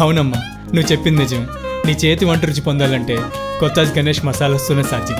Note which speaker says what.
Speaker 1: అవునమ్మా నువ్వు చెప్పింది నిజం నీ చేతి వంట రుచి పొందాలంటే కొత్తాజ్ గణేష్ మసాలా వస్తూనే సాధ్యం.